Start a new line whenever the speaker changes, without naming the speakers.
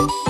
you